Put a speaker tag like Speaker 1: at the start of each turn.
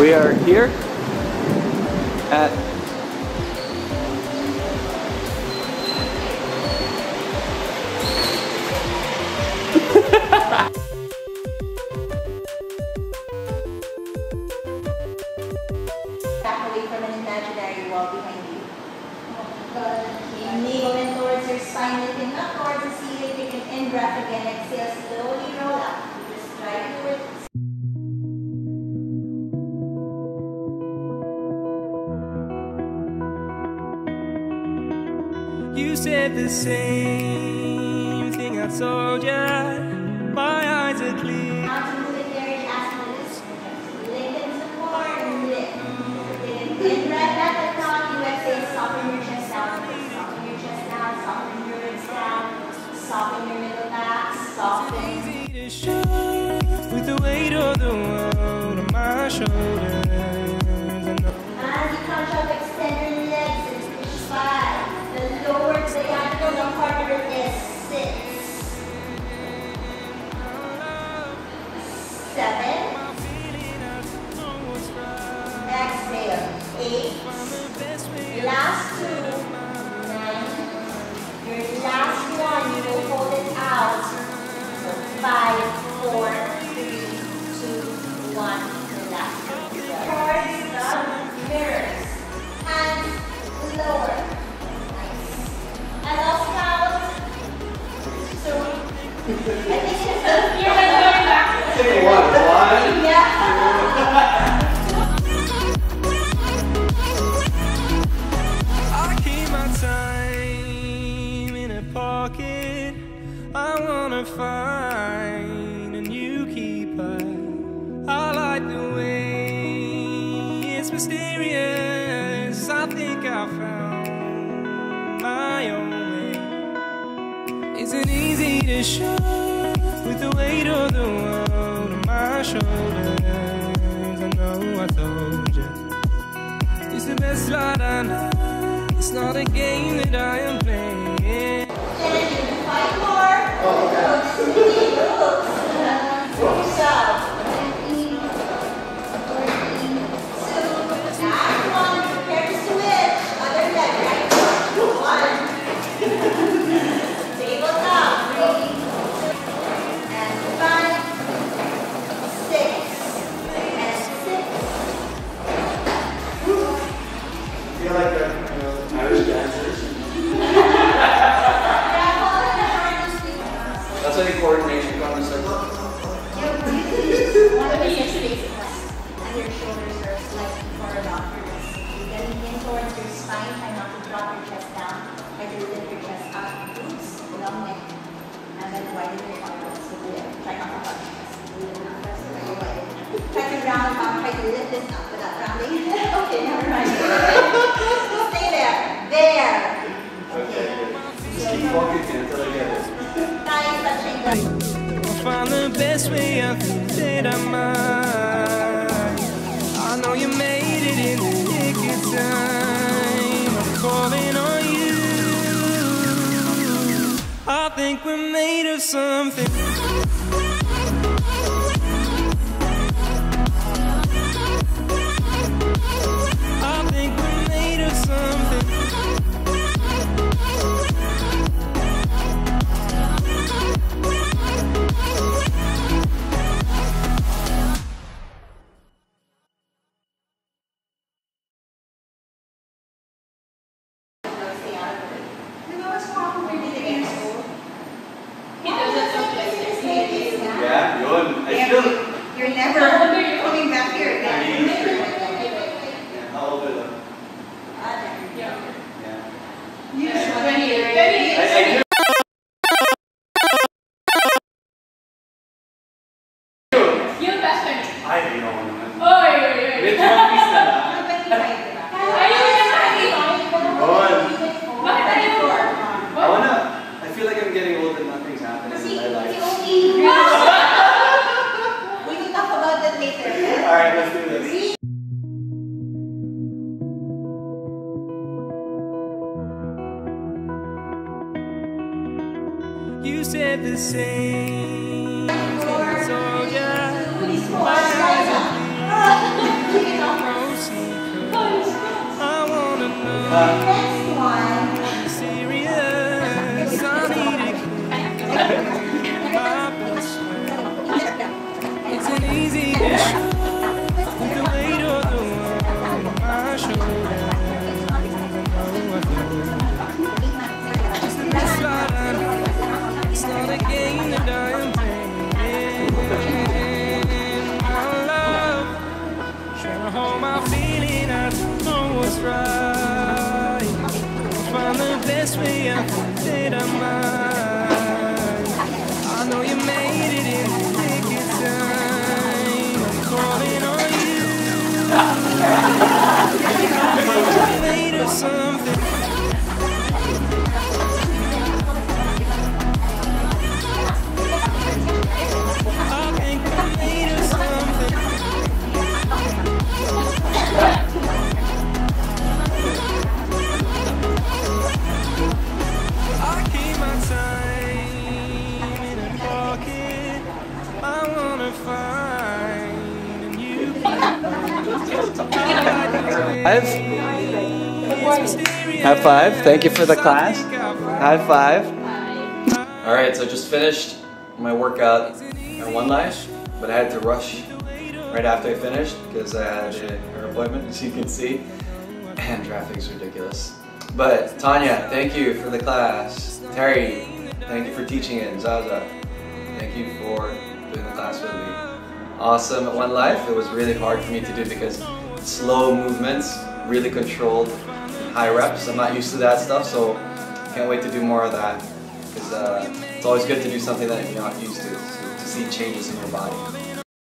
Speaker 1: We are here at
Speaker 2: from an imaginary wall behind you. Towards your spine, lifting up towards the ceiling. Take an in breath again. Exhale,
Speaker 3: said the same thing I told ya. My eyes are clear.
Speaker 2: You soften your. Soften
Speaker 3: with the weight of the world on my shoulders.
Speaker 2: Is. Six.
Speaker 3: Mysterious. I think I found my own way. Isn't easy to show with the weight of the world on my shoulders. I know I told you. It's the best light I know. It's not a game that I am playing.
Speaker 2: Five more.
Speaker 1: The
Speaker 2: back. Try to lift this up without okay, never mind. Stay there. There.
Speaker 1: Okay. Just keep focusing until I get it.
Speaker 3: I'll find the best way I think that I might. I know you made it in the nick of time. I'm calling on you. I think we're made of something.
Speaker 1: Yeah, How old are they? Yeah.
Speaker 3: You said the same
Speaker 2: thing,
Speaker 3: soldier. I wanna know. The
Speaker 4: Five. High five. Thank you for the class. High five. All right, so just finished my workout at OneLife, but I had to rush right after I finished because I had a hair appointment, as you can see, and traffic's ridiculous. But Tanya, thank you for the class. Terry, thank you for teaching it. Zaza, thank you for doing the class with me. Awesome at OneLife. It was really hard for me to do because slow movements, really controlled, high reps. I'm not used to that stuff, so can't wait to do more of that. Because uh, it's always good to do something that you're not used to, to see changes in your body.